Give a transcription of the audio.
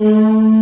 Hum.